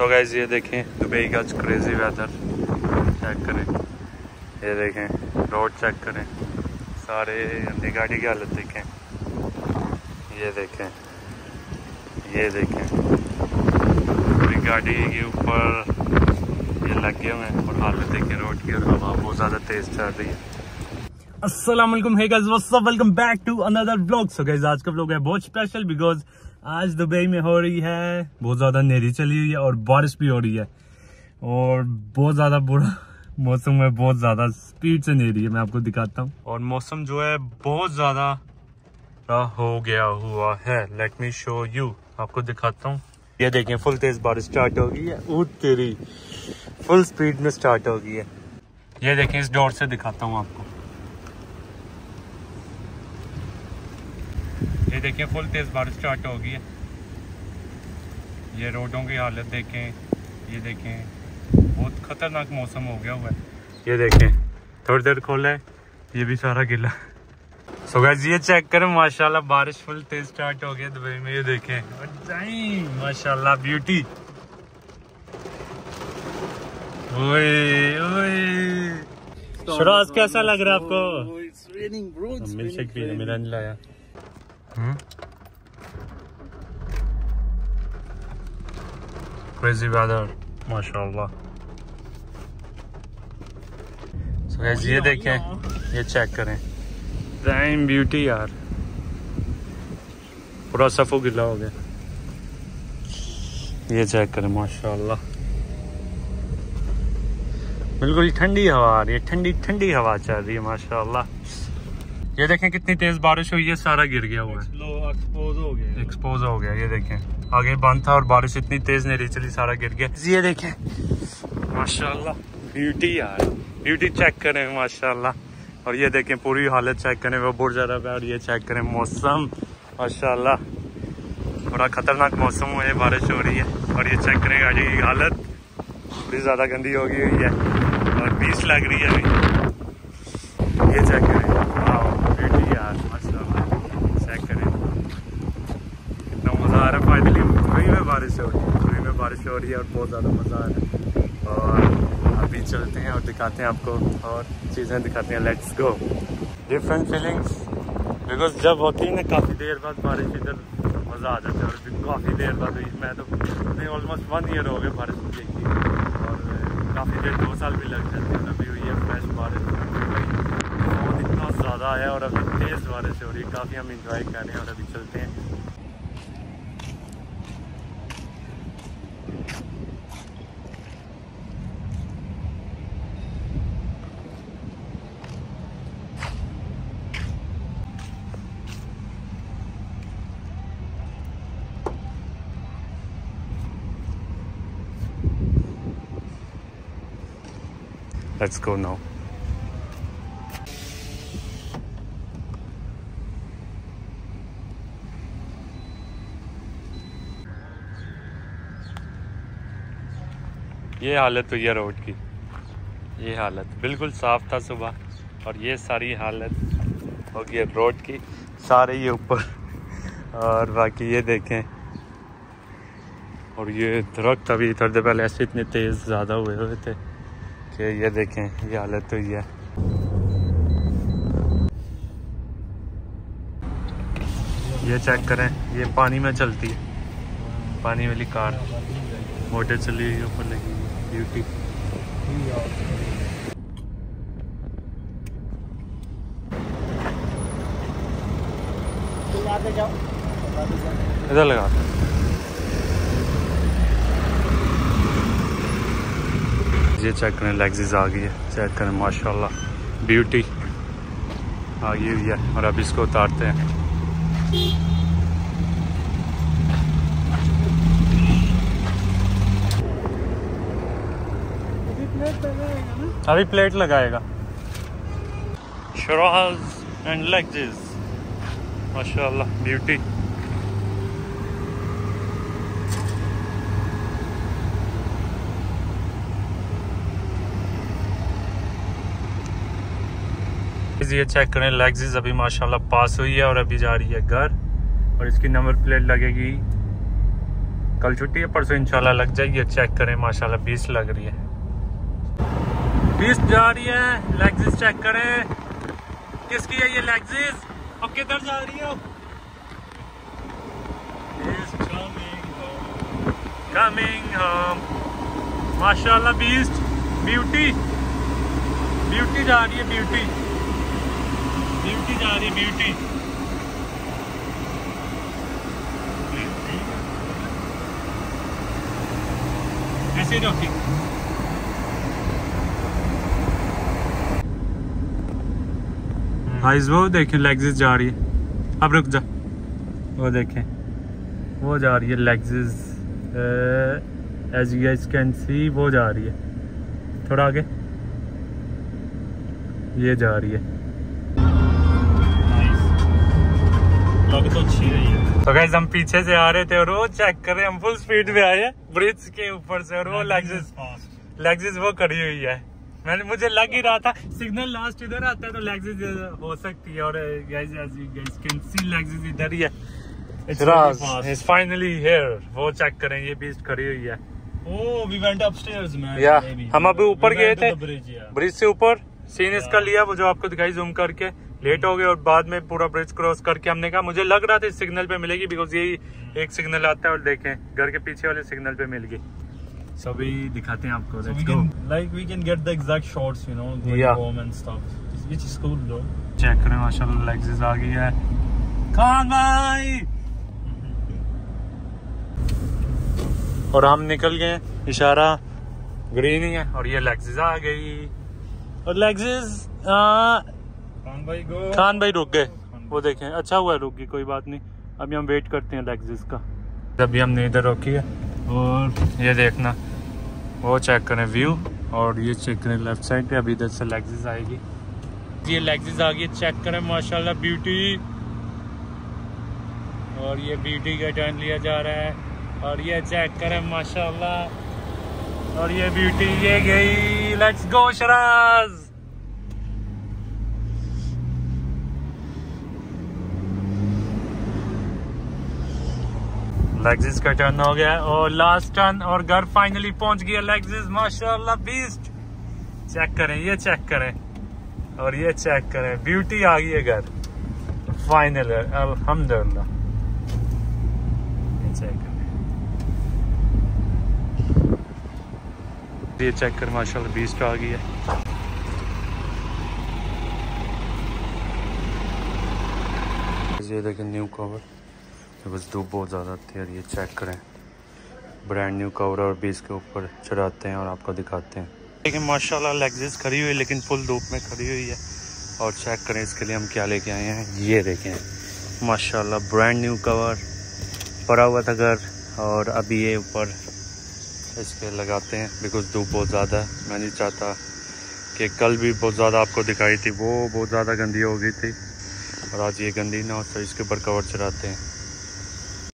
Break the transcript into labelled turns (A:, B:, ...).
A: So guys ये देखें, Dubai का क्रेजी वेदर चेक करें. ये देखें रोड चेक करें. सारे अंधी गाड़ी की हालत देखें. ये देखें. ये देखें. पूरी गाड़ी के ऊपर ये लगे हुए हैं और हालत देखें रोड की और हवा बहुत ज़्यादा तेज़ चल रही है। वालेकुम hey welcome back to another vlog so guys आज का व्लॉग है बहुत स्पेशल बिकॉज़ आज दुबई में हो रही है। बहुत ज़्यादा नेरी चली हुई है और बारिश भी हो रही है। और बहुत ज़्यादा बुरा मौसम है, बहुत ज़्यादा स्पीड से नेरी है, मैं आपको दिखाता हूँ। और मौसम जो है, बहुत ज़्यादा हो गया हुआ है। लेट मी शो यू आपको दिखाता हूँ। ये देखें फुल तेज बारिश स्टार्ट हो गई है। ऊट तेरी। फुल स्पीड में स्टार्ट हो गई है। ये देखें, इस डोर से दिखाता हूँ आपको। ये देखिए फुल तेज बारिश स्टार्ट हो गई है। ये रोडों की हालत देखें ये देखें बहुत खतरनाक मौसम हो गया हुआ है। ये देखें थोड़ी देर खोला है ये भी सारा गिला। सो गैस ये चेक करें माशाल्लाह बारिश फुल तेज स्टार्ट हो गया दुबई में ये देखें। माशाल्लाह ब्यूटी ओए ओए। शुराज कैसा लग रहा है आपको? मिल शेक भी मेरा नहीं लाया क्रेजी वेदर माशाल्लाह सो गाइस ये देखें ये चेक करें टाइम ब्यूटी यार पूरा सफो गिला हो गया ये चेक करें माशाल्लाह बिल्कुल ठंडी हवा आ रही है ठंडी ठंडी हवा चल रही है माशाल्लाह ये देखें कितनी तेज बारिश हुई है सारा गिर गया हुआ है। एक्सपोज हो गया एक्सपोज हो गया ये देखें। आगे बंद था और बारिश इतनी तेज नहीं रही चली सारा गिर गया। ये देखें। माशाल्लाह ब्यूटी यार। ब्यूटी चेक करें माशाल्लाह। और ये देखें पूरी हालत चेक करें वो अरब है और ये चेक करें मौसम। माशाल्लाह। बड़ा खतरनाक मौसम हुआ है बारिश हो रही है। और ये चेक करें गाड़ी की हालत। बड़ी ज़्यादा गंदी हो गई हुई है और बीस लग रही है अभी। ये चेक करें यार चेक करें कितना मज़ा आ रहा है फाइनली दुबई में बारिश हो रही है दुबई में बारिश हो रही है और बहुत ज़्यादा मज़ा आ रहा है। और अभी चलते हैं और दिखाते हैं आपको और चीज़ें दिखाते हैं। Let's go different feelings because जब होती है ना, काफ़ी देर बाद बारिश इधर, मज़ा आ जाता है। और अभी काफ़ी देर बाद हुई। मैं तो नहीं ऑलमोस्ट वन ईयर हो गए बारिश में देखी और काफ़ी देर, दो साल भी लग जाते हैं। अभी हुई है फ्रेश बारिश। बहुत इतना ज़्यादा है और अभी तेज़ बारिश हो रही है। काफ़ी हम इंजॉय कर रहे हैं और अभी चलते हैं। Let's go now. ये हालत हुई है रोड की। ये हालत बिल्कुल साफ़ था सुबह, और ये सारी हालत हो गई रोड की, सारे ये ऊपर। और बाकी ये देखें, और ये दरख्त अभी थोड़ी पहले ऐसे इतने तेज़ ज़्यादा हुए हुए थे कि ये देखें, ये हालत हुई है। ये चेक करें, ये पानी में चलती है, पानी वाली कार, मोटर चली हुई ऊपर लगी। ब्यूटी इधर लगा ये चेक करें लेग्सिस आ गई है। चेक करें माशाल्लाह ब्यूटी आ गई हुई है और अब इसको उतारते हैं। अभी प्लेट लगाएगा। एंड माशाल्लाह ब्यूटी ये चेक करें लेग्स अभी माशाल्लाह पास हुई है और अभी जा रही है घर। और इसकी नंबर प्लेट लगेगी। कल छुट्टी है, परसों इंशाल्लाह लग जाएगी। चेक करें, माशाल्लाह, बीस लग रही है। बीस जा रही है। लेग्जिस चेक करें। किसकी है ये लेग्जिस और किधर जा रही हो? कमिंग होम माशाल्लाह बीस्ट ब्यूटी ब्यूटी जा रही है ब्यूटी ब्यूटी जा रही है ब्यूटी ऐसे ही रखी आइज़ वो देखें लेग्जिस जा रही है। अब रुक जा। वो देखें वो जा रही है Lexus as you guys can see वो जा रही है। थोड़ा आगे। ये जा रही है। तो है तो हम पीछे से आ रहे थे और वो चेक कर रहे हम फुल स्पीड में आए हैं। ब्रिज के ऊपर से और वो लेग्जिस लेग्जिस वो करी हुई है। मैंने मुझे लग ही रहा था सिग्नल लास्ट इधर आता है तो लेग्जिस हो सकती है और guys guys can see Lexus इधर ही है। इट्स फाइनली हियर वो चेक करें ये बीस्ट खड़ी हुई है।
B: Oh, we went upstairs, man.
A: या हम अभी ऊपर गए थे. ब्रिज से ऊपर सीन इसका लिया वो जो आपको दिखाई जूम करके। लेट हो गए और बाद में पूरा ब्रिज क्रॉस करके हमने कहा मुझे लग रहा था इस सिग्नल पे मिलेगी बिकॉज़ यही एक सिग्नल आता है और देखें घर के पीछे वाले सिग्नल पे मिल गई। So अभी दिखाते हैं आपको
B: So we
A: Let's go.
B: can, like, we can get the exact shots, you know, going
A: Yeah.
B: home and stuff, which is cool though.
A: Check करें माशाल्लाह लेग्जिस आ गई है। खान भाई! और हम निकल गए इशारा ग्रीन ही है और ये लेग्जिस आ गई। और लेग्जिस
B: Khan bhai, go.
A: खान भाई रुक गए। वो देखें अच्छा हुआ रुक गई कोई बात नहीं। अभी हम वेट करते हैं लेग्जिस का। अभी हमने इधर रोकी है। और ये देखना वो चेक करें व्यू और ये चेक करें लेफ़्ट साइड पे, अभी इधर से लेग्जिस आएगी। ये लेग्जिस आ गई चेक करें, माशाल्लाह ब्यूटी और ये ब्यूटी का टर्न लिया जा रहा है। और ये चेक करें, माशाल्लाह। और ये ब्यूटी ये गई। लेट्स गो शराज लेग्जिस का टर्न हो गया और लास्ट टर्न और घर फाइनली पहुँच गया लेग्जिस माशाल्लाह बीस्ट चेक करें, ये चेक करें। और ये चेक करें ब्यूटी आ गई है घर। फाइनल चेक करें। ये चेक कर, माशाल्लाह बीस्ट आ गई है। ये देखें न्यू कवर बस धूप बहुत ज़्यादा थी और ये चेक करें। ब्रांड न्यू कवर और बीस के ऊपर चढ़ाते हैं और आपको दिखाते हैं। लेकिन माशाल्लाह लेग्जिस खड़ी हुई है लेकिन फुल धूप में खड़ी हुई है। और चेक करें इसके लिए हम क्या लेके आए हैं। ये देखें। माशाल्लाह ब्रांड न्यू कवर पड़ा हुआ था घर और अभी ये ऊपर इसके लगाते हैं बिकॉज़ धूप बहुत ज़्यादा है। मैं नहीं चाहता कि कल भी बहुत ज़्यादा आपको दिखाई थी। वो बहुत ज़्यादा गंदी हो गई थी। और आज ये गंदी ना हो तो इसके ऊपर कवर चढ़ाते हैं।